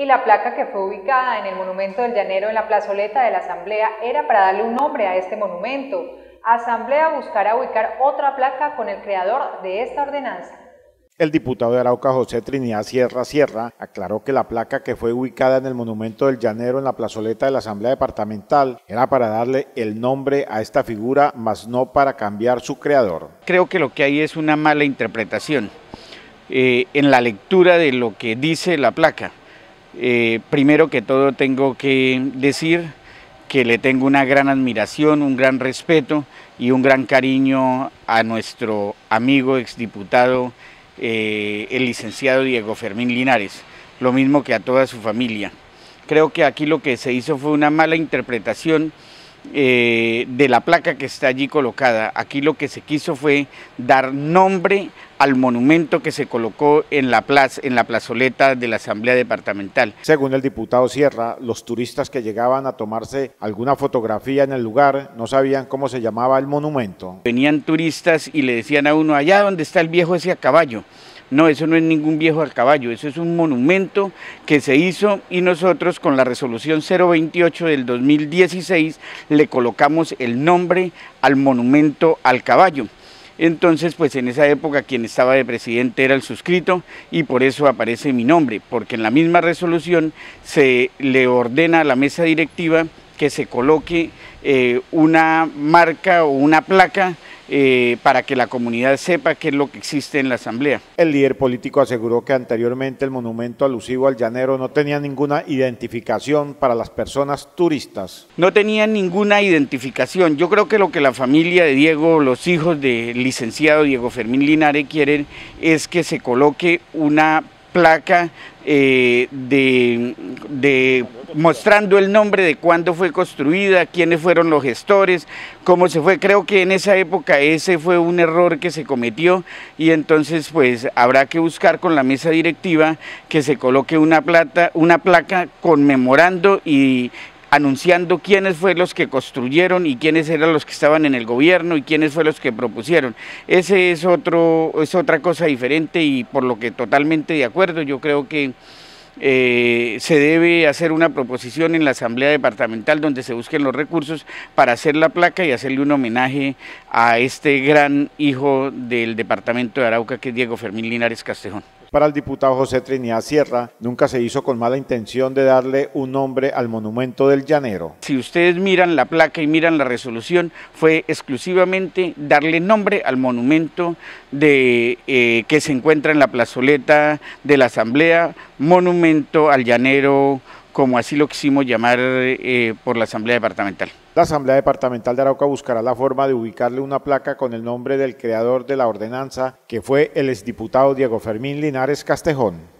Y la placa que fue ubicada en el Monumento del Llanero en la plazoleta de la Asamblea era para darle un nombre a este monumento. Asamblea buscará ubicar otra placa con el creador de esta ordenanza. El diputado de Arauca, José Trinidad Sierra Sierra, aclaró que la placa que fue ubicada en el Monumento del Llanero en la plazoleta de la Asamblea Departamental era para darle el nombre a esta figura, mas no para cambiar su creador. Creo que lo que hay es una mala interpretación eh, en la lectura de lo que dice la placa. Eh, primero que todo tengo que decir que le tengo una gran admiración, un gran respeto y un gran cariño a nuestro amigo exdiputado eh, el licenciado Diego Fermín Linares, lo mismo que a toda su familia. Creo que aquí lo que se hizo fue una mala interpretación eh, de la placa que está allí colocada. Aquí lo que se quiso fue dar nombre al monumento que se colocó en la, plaza, en la plazoleta de la Asamblea Departamental. Según el diputado Sierra, los turistas que llegaban a tomarse alguna fotografía en el lugar no sabían cómo se llamaba el monumento. Venían turistas y le decían a uno, allá donde está el viejo ese a caballo. No, eso no es ningún viejo al caballo, eso es un monumento que se hizo y nosotros con la resolución 028 del 2016 le colocamos el nombre al monumento al caballo. Entonces, pues en esa época quien estaba de presidente era el suscrito y por eso aparece mi nombre, porque en la misma resolución se le ordena a la mesa directiva que se coloque eh, una marca o una placa eh, para que la comunidad sepa qué es lo que existe en la Asamblea. El líder político aseguró que anteriormente el monumento alusivo al llanero no tenía ninguna identificación para las personas turistas. No tenía ninguna identificación. Yo creo que lo que la familia de Diego, los hijos del licenciado Diego Fermín Linares quieren es que se coloque una placa eh, de, mostrando el nombre de cuándo fue construida, quiénes fueron los gestores, cómo se fue. Creo que en esa época ese fue un error que se cometió y entonces pues habrá que buscar con la mesa directiva que se coloque una, una placa conmemorando y, anunciando quiénes fueron los que construyeron y quiénes eran los que estaban en el gobierno y quiénes fueron los que propusieron. Ese es otro es otra cosa diferente y por lo que totalmente de acuerdo, yo creo que eh, se debe hacer una proposición en la Asamblea Departamental donde se busquen los recursos para hacer la placa y hacerle un homenaje a este gran hijo del departamento de Arauca que es Diego Fermín Linares Castejón. Para el diputado José Trinidad Sierra, nunca se hizo con mala intención de darle un nombre al monumento del llanero. Si ustedes miran la placa y miran la resolución, fue exclusivamente darle nombre al monumento de, eh, que se encuentra en la plazoleta de la Asamblea, monumento al llanero, como así lo quisimos llamar eh, por la Asamblea Departamental. La Asamblea Departamental de Arauca buscará la forma de ubicarle una placa con el nombre del creador de la ordenanza, que fue el exdiputado Diego Fermín Linares Castejón.